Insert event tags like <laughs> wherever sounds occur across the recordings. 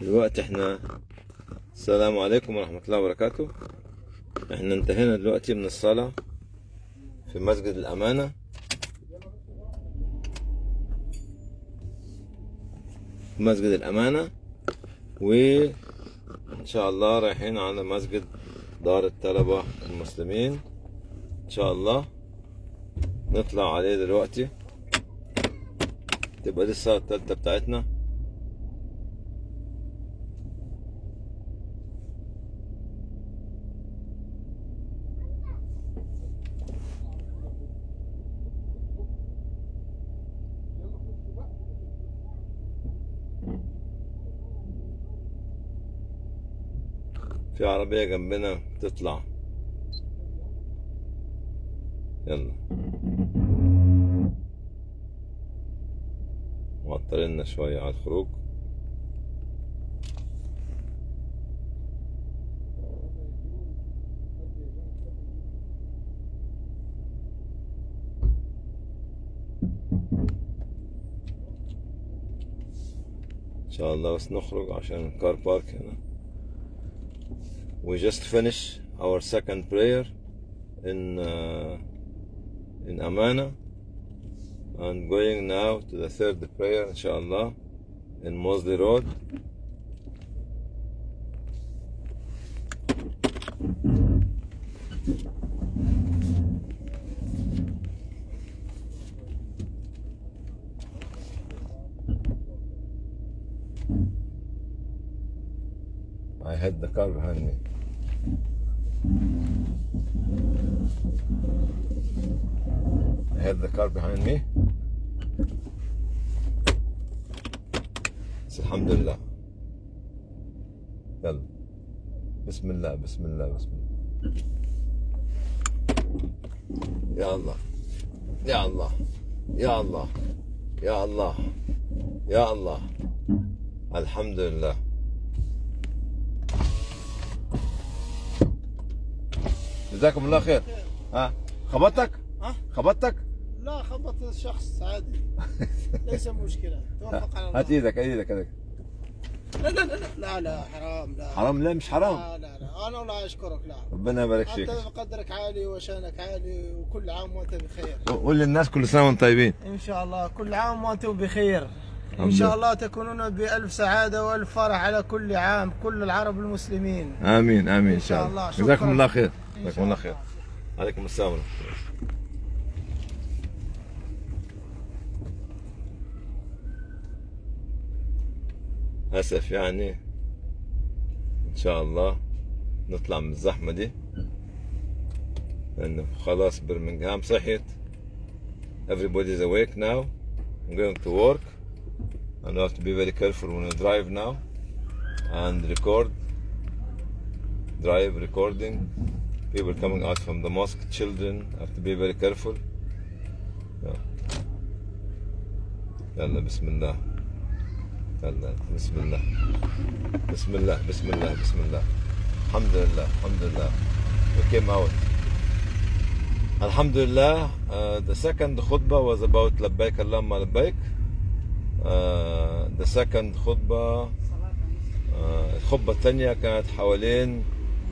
دلوقتي إحنا السلام عليكم ورحمة الله وبركاته. إحنا انتهينا دلوقتي من الصلاة في مسجد الأمانة. في مسجد الأمانة وإن شاء الله رايحين على مسجد دار الطلبة المسلمين. إن شاء الله نطلع عليه دلوقتي. تبقى دي الصلاة التالتة بتاعتنا. في عربية جنبنا بتطلع يلا. معطلنا شوية على الخروج. إن شاء الله بس نخرج عشان الكار بارك هنا. We just finished our second prayer in uh, in Amana. And going now to the third prayer inshallah in Mosley Road had the car behind me. I had the car behind me. بس الحمد لله. يلا. بسم الله بسم الله بسم الله. يا الله. يا الله. يا الله. يا الله. يا الله. الحمد لله. جزاكم الله خير. ها؟ خبطتك؟ ها؟ خبطتك؟ لا خبط الشخص عادي. <laughs> ليس مشكلة. توفق على هات الله. إيدك إيدك إيدك لا لا لا لا. لا حرام لا. حرام؟ لا مش حرام. لا لا لا. أنا لا أشكرك لا. ربنا يبارك فيك. أنت قدرك عالي وشأنك عالي وكل عام وأنت بخير. قول للناس كل سنة وأنتم طيبين. إن شاء الله. كل عام وأنتم بخير. الحمد شاء لله. الله تكونون بألف سعادة وألف فرح على كل عام كل العرب المسلمين. آمين آمين إن شاء الله. جزاكم الله خير. جزاكم الله. خير عليكم السلام ورحمه الله اسف يعني ان شاء الله نطلع من الزحمه دي لأنه خلاص برمنغهام صحيت everybody is awake now I'm going to work and you have to be very careful when you drive now and record drive recording people coming out from the mosque children have to be very careful. Yeah. يلا بسم الله. يلا بسم الله. بسم الله بسم الله بسم الله. الحمد لله الحمد لله. We came out. لله uh, the second خطبة was about اللهم لبيك. Uh, the second خطبة uh, الخطبة الثانية كانت حوالين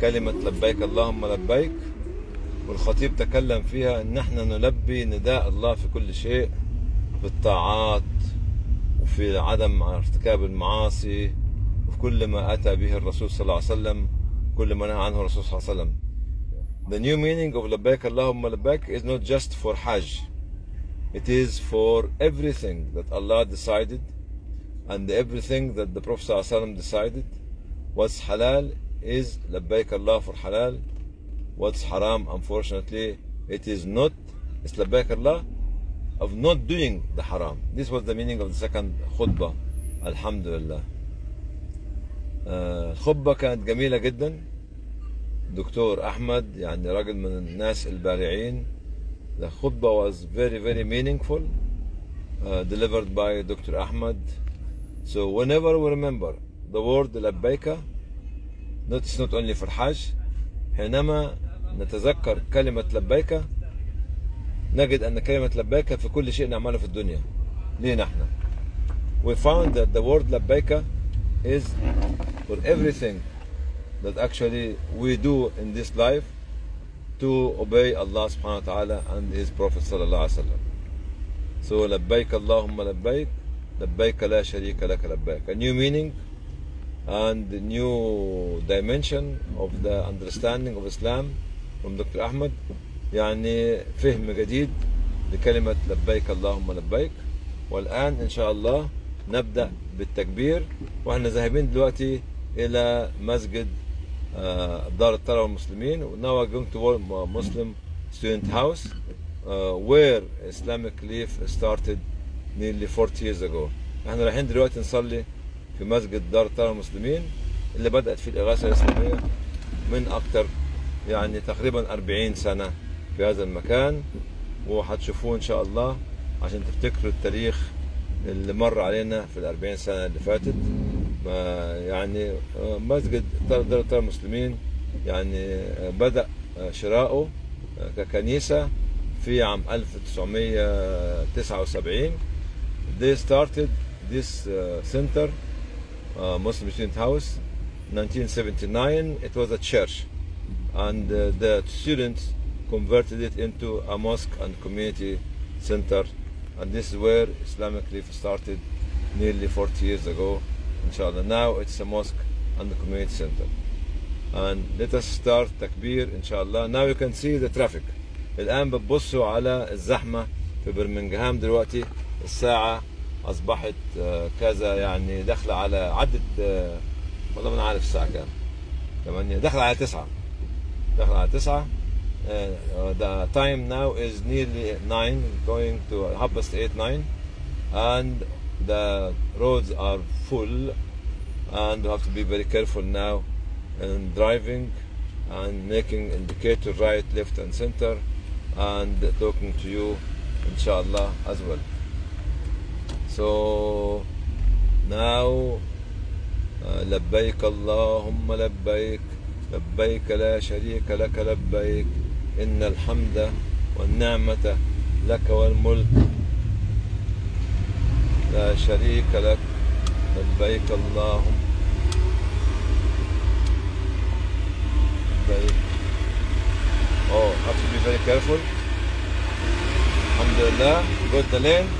كلمة لبيك اللهم لبيك. والخطيب تكلم فيها إن إحنا نلبي نداء الله في كل شيء في الطاعات وفي عدم ارتكاب المعاصي وفي كل ما أتى به الرسول صلى الله عليه وسلم كل ما نهى عنه الرسول صلى الله عليه وسلم. The new meaning of لبيك اللهم لبيك is not just for Hajj. It is for everything that Allah decided and everything that the Prophet وسلم decided what's halal is لبيك الله for halal what's haram unfortunately it is not it's لبيك الله of not doing the haram this was the meaning of the second khutbah alhamdulillah آه، الخطبة كانت جميلة جدا دكتور أحمد يعني راجل من الناس البارعين the khutbah was very very meaningful uh, delivered by Dr. Ahmad so whenever we remember the word لبيك not, it's not only for Hajj حينما نتذكر كلمة لبيك نجد أن كلمة لبيك في كل شيء نعمله في الدنيا ليه نحن we found that the word لبيك is for everything that actually we do in this life to obey Allah subhanahu wa ta'ala and His Prophet sallallahu alaihi wasallam. So labbaik Allahumma labbaik, labbaik la sharika laka labbaik. A new meaning and a new dimension of the understanding of Islam from Dr. Ahmed يعني فهم جديد لكلمة لبيك اللهم لبيك والآن إن شاء الله نبدأ بالتكبير وإحنا ذاهبين دلوقتي إلى مسجد uh, دار الطلبة المسلمين now we're going to Muslim student house uh, where Islamic Leaf started nearly 40 years ago إحنا رايحين دلوقتي نصلي في مسجد دار الطلبة المسلمين اللي بدأت فيه الإغاثة الإسلامية من أكثر يعني تقريبا 40 سنة في هذا المكان وهتشوفوه إن شاء الله عشان تفتكروا التاريخ اللي مر علينا في الأربعين سنة اللي فاتت. يعني مسجد دار المسلمين يعني بدأ شراؤه ككنيسة في عام 1979 they started this center Muslim student house 1979 it was a church and the students converted it into a mosque and community center and this is where Islamic Relief started nearly 40 years ago inshallah now it's a mosque and a community center and let us start takbir inshallah now you can see the traffic الآن بتبصوا على الزحمة في برمنجهام دلوقتي الساعة أصبحت آه، كذا يعني دخل على عدد آه، والله ما عارف الساعة كام. ثمانية دخل على تسعة. دخل على تسعة the time now is nearly 9 going to half past 8 9 and the roads are full and have to be very careful now in driving and making indicator right left and centre and talking to you ان شاء الله as well. So now لبيك اللهم لبيك لبيك لا شريك لك لبيك إن الحمد والنعمة لك والملك لا شريك لك لبيك اللهم لبيك Oh, have to be very careful. Alhamdulillah, good the lane.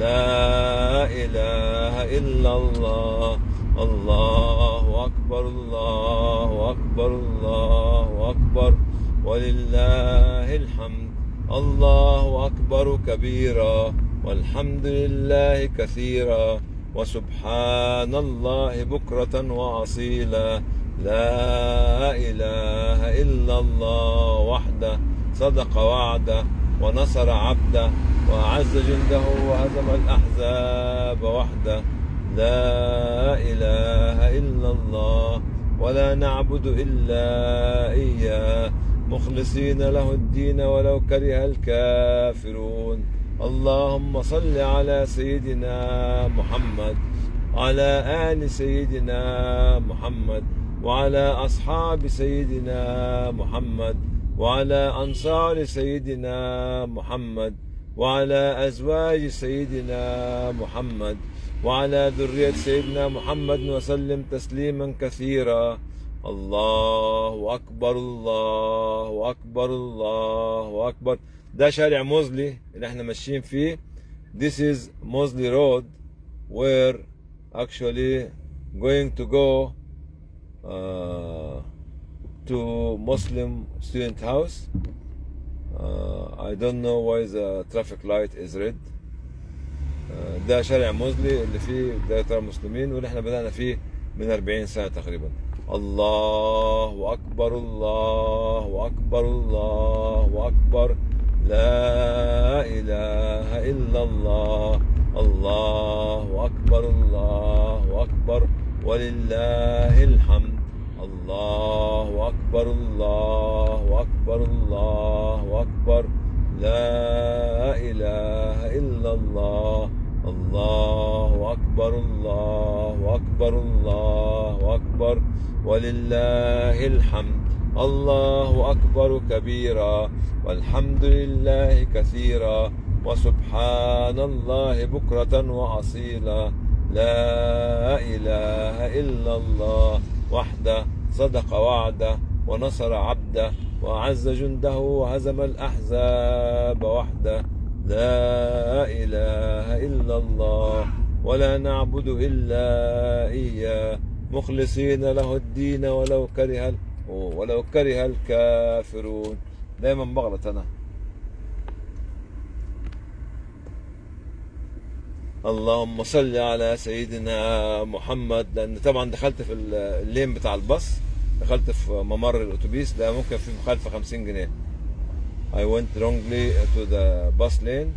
لا إله إلا الله. الله أكبر الله أكبر الله أكبر. ولله الحمد. الله أكبر كبيرا. والحمد لله كثيرا. وسبحان الله بكرة وأصيلا. لا إله إلا الله وحده. صدق وعده ونصر عبده. وأعز جنده وهزم الأحزاب وحده. لا إله إلا الله ولا نعبد إلا إياه. مخلصين له الدين ولو كره الكافرون. اللهم صل على سيدنا محمد على آل سيدنا محمد وعلى أصحاب سيدنا محمد وعلى أنصار سيدنا محمد. وعلى أزواج سيدنا محمد وعلى ذرية سيدنا محمد وسلم تسليما كثيرا. الله أكبر الله أكبر الله أكبر. ده شارع موزلي اللي إحنا ماشيين فيه. This is Mosley Road where actually going to go uh, to Muslim student house. Uh, I don't know why the traffic light is red. Uh, ده شارع موزلي اللي فيه دايرة المسلمين واللي إحنا بدأنا فيه من 40 سنة تقريبا. الله أكبر الله أكبر الله أكبر. لا إله إلا الله. الله أكبر الله أكبر. ولله الحمد. الله أكبر الله أكبر الله أكبر لا إله إلا الله الله أكبر الله أكبر الله أكبر ولله الحمد. الله أكبر كبيرا. والحمد لله كثيرا. وسبحان الله بكرة وأصيلا. لا إله إلا الله وحده صدق وعده ونصر عبده وأعز جنده وهزم الأحزاب وحده. لا إله إلا الله ولا نعبد إلا إياه. مخلصين له الدين ولو كره ولو كره الكافرون. دايما بغلط أنا. اللهم صل على سيدنا محمد. لأن طبعا دخلت في ال- اللين بتاع الباص. دخلت في ممر الأتوبيس. ده ممكن في مخالفة 50 جنيه. I went wrongly to the bus lane.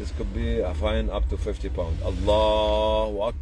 This could be a fine up to 50 pound الله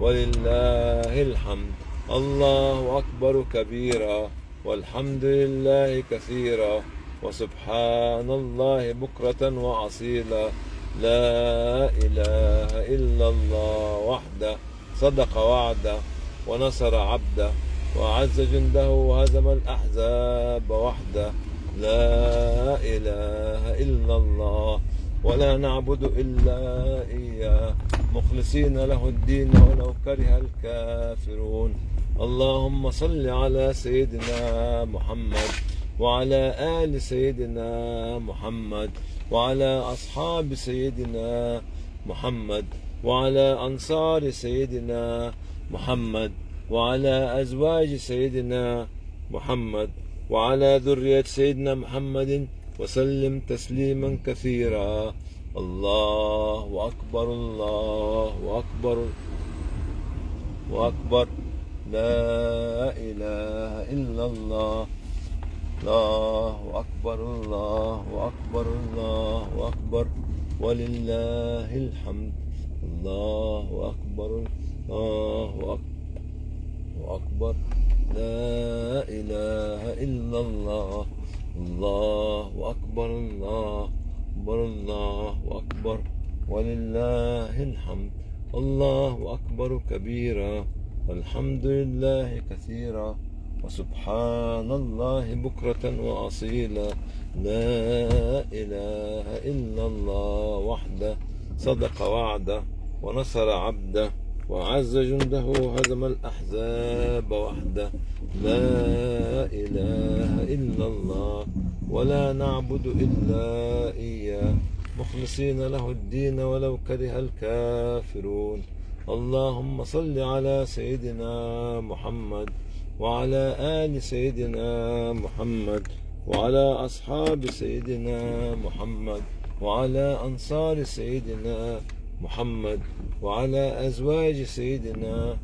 ولله الحمد. الله أكبر كبيرا والحمد لله كثيرا وسبحان الله بكرة وأصيلا. لا إله إلا الله وحده صدق وعده ونصر عبده وأعز جنده وهزم الأحزاب وحده. لا إله إلا الله ولا نعبد إلا إياه. مخلصين له الدين ولو كره الكافرون. اللهم صل على سيدنا محمد وعلى آل سيدنا محمد وعلى أصحاب سيدنا محمد وعلى أنصار سيدنا محمد وعلى أزواج سيدنا محمد وعلى ذرية سيدنا محمد وسلم تسليما كثيرا. الله أكبر الله أكبر وأكبر لا إله إلا الله. الله أكبر الله أكبر الله أكبر. ولله الحمد. الله أكبر الله أكبر. لا إله إلا الله. الله أكبر الله أكبر الله أكبر. ولله الحمد الله أكبر كبيرا. والحمد لله كثيرا. وسبحان الله بكرة وأصيلا. لا إله إلا الله وحده. صدق وعده ونصر عبده. وعز جنده وهزم الأحزاب وحده. لا إله إلا الله. ولا نعبد إلا إياه. مخلصين له الدين ولو كره الكافرون. اللهم صل على سيدنا محمد وعلى آل سيدنا محمد وعلى أصحاب سيدنا محمد وعلى أنصار سيدنا محمد وعلى أزواج سيدنا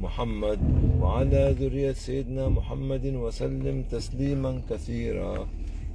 محمد وعلى ذرية سيدنا محمد وسلم تسليما كثيرا.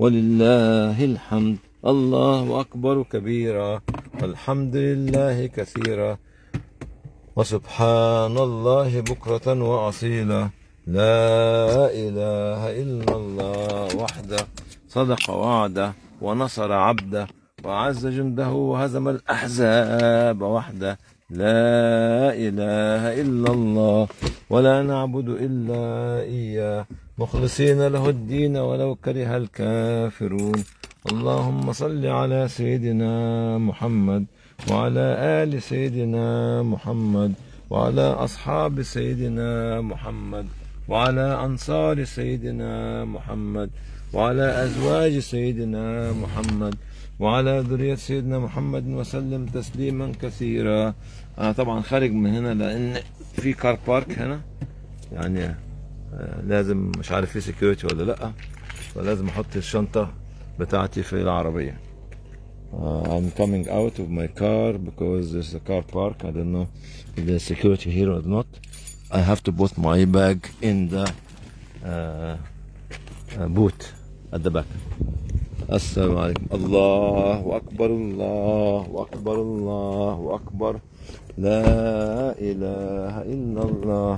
ولله الحمد. الله أكبر كبيرا. والحمد لله كثيرا. وسبحان الله بكرة وأصيلا. لا إله إلا الله وحده. صدق وعده ونصر عبده. وعز جنده وهزم الأحزاب وحده. لا إله إلا الله ولا نعبد إلا إياه. مخلصين له الدين ولو كره الكافرون. اللهم صل على سيدنا محمد وعلى آل سيدنا محمد وعلى أصحاب سيدنا محمد وعلى أنصار سيدنا محمد وعلى أزواج سيدنا محمد وعلى ذرية سيدنا محمد وسلم تسليما كثيرا أنا طبعا خارج من هنا لأن في car park هنا يعني آه، لازم مش عارف في security ولا لأ فلازم أحط الشنطة بتاعتي في العربية Uh, I'm coming out of my car because there's a car park. I don't know if there's security here or not. I have to put my bag in the uh, boot at the back. السلام عليكم الله أكبر الله أكبر الله أكبر لا إله إلا الله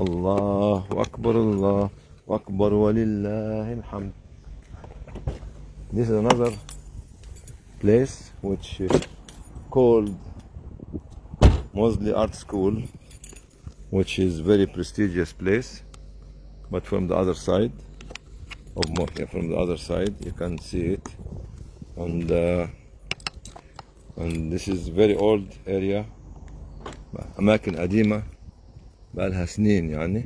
الله أكبر الله أكبر ولله الحمد This is another place which is called Mosley Art School which is very prestigious place but from the other side of Mosley from the other side you can see it and uh, and this is very old area أماكن قديمة بقالها سنين يعني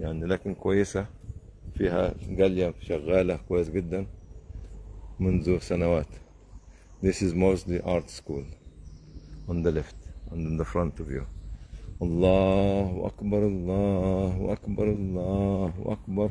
يعني لكن كويسة فيها جالية شغالة كويس جدا منذ سنوات This is mostly art school on the left and in the front of you الله أكبر الله أكبر الله أكبر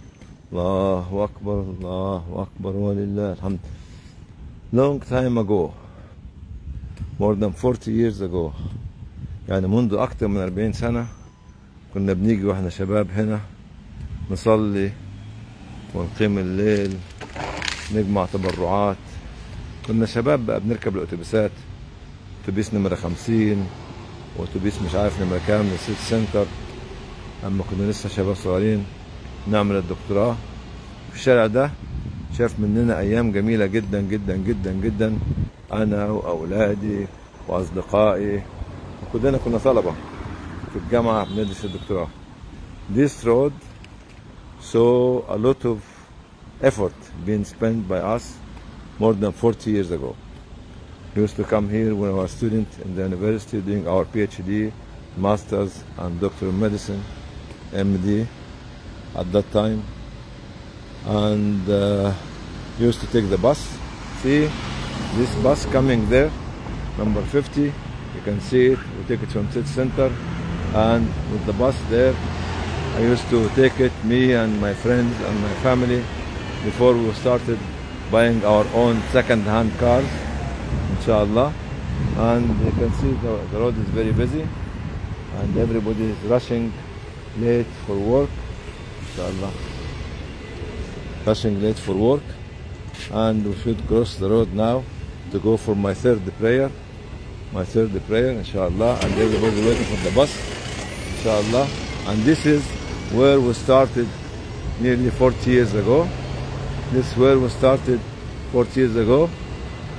الله أكبر الله أكبر ولله الحمد long time ago more than 40 years ago يعني منذ أكثر من 40 سنة كنا بنيجي وإحنا شباب هنا نصلي ونقيم الليل نجمع تبرعات كنا شباب بقى بنركب الأتوبيسات أتوبيس نمرة 50 وأتوبيس مش عارف نمرة كام لل city centre أما كنا لسه شباب صغيرين نعمل الدكتوراه في الشارع ده شاف مننا أيام جميلة جدا جدا جدا جدا أنا وأولادي وأصدقائي وكلنا كنا طلبة في الجامعة بندرس الدكتوراه This road saw a lot of effort being spent by us more than 40 years ago. We used to come here when we were student in the university doing our PhD, Masters and Doctor of Medicine, MD at that time. And uh, used to take the bus. See this bus coming there, number 50. You can see it. We take it from city center. And with the bus there, I used to take it, me and my friends and my family, before we started buying our own second-hand cars, inshallah. And you can see the, the road is very busy, and everybody is rushing late for work, inshallah. Rushing late for work, and we should cross the road now to go for my third prayer, my third prayer, inshallah. And everybody waiting for the bus, inshallah. And this is where we started nearly 40 years ago. This is where we started 40 years ago.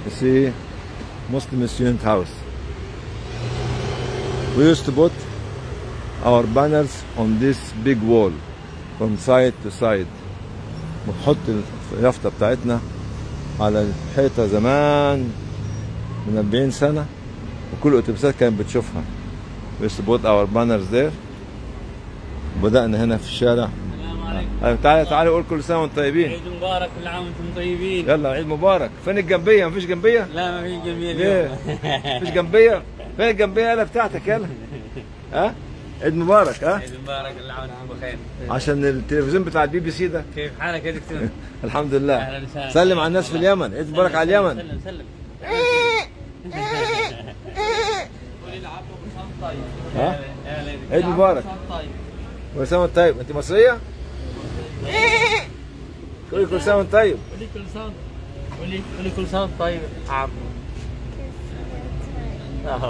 You see, Muslim student house. We used to put our banners on this big wall from side to side. بنحط اليافطة بتاعتنا على الحيطة زمان من 40 سنة وكل الأتوبيسات كانت بتشوفها. We used to put our banners there. بدأنا هنا في الشارع. السلام عليكم. أيوة، تعالى تعالى قول كل سنة وأنتم طيبين. عيد مبارك كل عام وأنتم طيبين. يلا عيد مبارك. فين الجنبية؟ مفيش جنبية؟ لا جميل ليه؟ مفيش جنبية؟ فين الجنبية؟ يلا بتاعتك يلا. <laughs> ها؟ عيد مبارك ها؟ عيد مبارك كل عام وأنتم بخير عشان التلفزيون بتاع البي بي سي ده. كيف حالك يا دكتور؟ <laughs> الحمد لله. أهلاً وسهلاً. سلم على الناس في اليمن. عيد مبارك على اليمن. سلم سلم. ها؟ عيد مبارك. كل سنة وانت طيب أنت مصرية؟ قولي كل سنة وانت طيب ولي كل سنة ولي ولي كل سنة طيب آه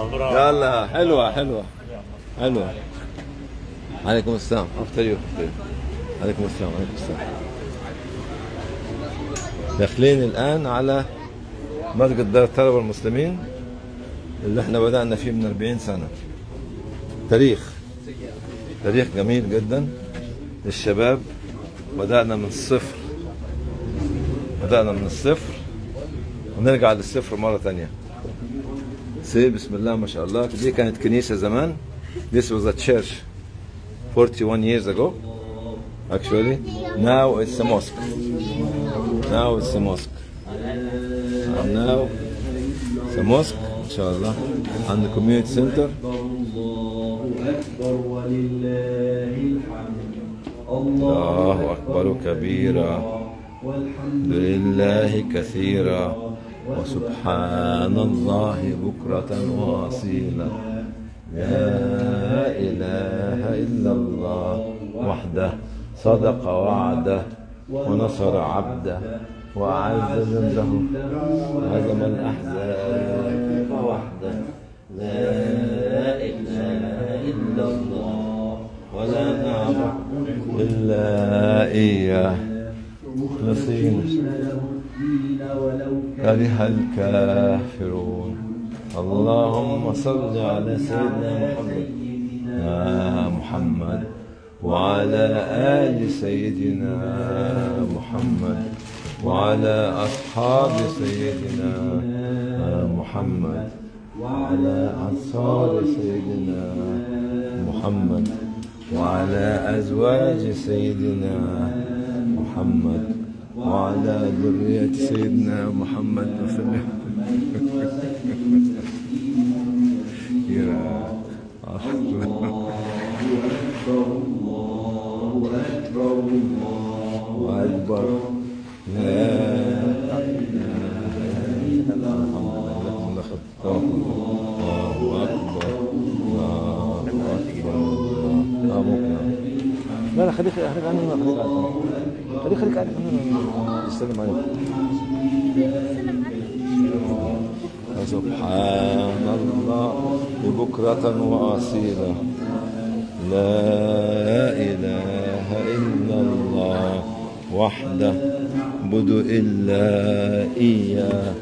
برافو. يلا حلوة حلوة حلوة. عليكم السلام. افتر يو عليكم السلام عليكم السلام. داخلين الآن على مسجد دار الطلبة المسلمين اللي إحنا بدأنا فيه من 40 سنة. تاريخ. تاريخ جميل جدا. للشباب بدأنا من الصفر. بدأنا من الصفر. ونرجع للصفر مرة تانية. سي بسم الله ما شاء الله. دي كانت كنيسة زمان. This was a church. 41 years ago actually now it's a mosque now it's a mosque and now it's a mosque الله and the community center الله أكبر كبيرا لله كثيرا وسبحان الله بكرة وأصيلا لا إله إلا الله وحده صدق وعده ونصر عبده وأعز جنده هزم الأحزاب وحده. لا إله إلا الله ولا نعبد إلا إياه. مخلصين كره الكافرون. اللهم صل على سيدنا محمد. محمد. وعلى آل سيدنا محمد. وعلى أصحاب سيدنا محمد. وعلى أنصار سيدنا محمد. وعلى أزواج سيدنا محمد. وعلى ذرية سيدنا محمد. وسلم يا الله أكبر لا إله إلا الله الله أكبر الله أكبر الله أكبر لا لا خليك خليك عننا خليك عننا خليك خليك عننا السلام عليكم سبحان الله بكرة وأصيلا. لا إله إلا الله وحده بدء إلا إياه.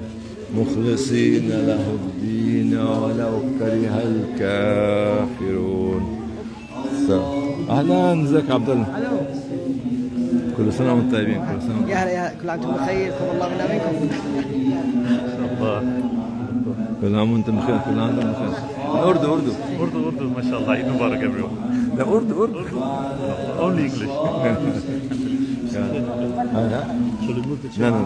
مخلصين له الدين ولو كره الكافرون. أهلا. ازيك يا عبد الله. كل سنة وأنتم طيبين كل سنة يا هلا يا كل عام وأنتم بخير كل الله منا <laughs> منكم كل عام وأنتم بخير كل عام وأنتم بخير أردو أردو. Urdu, Urdu, mashallah. Eid Mubarak, everyone. لا أردو أردو. Only English. <laughs> لا لا لا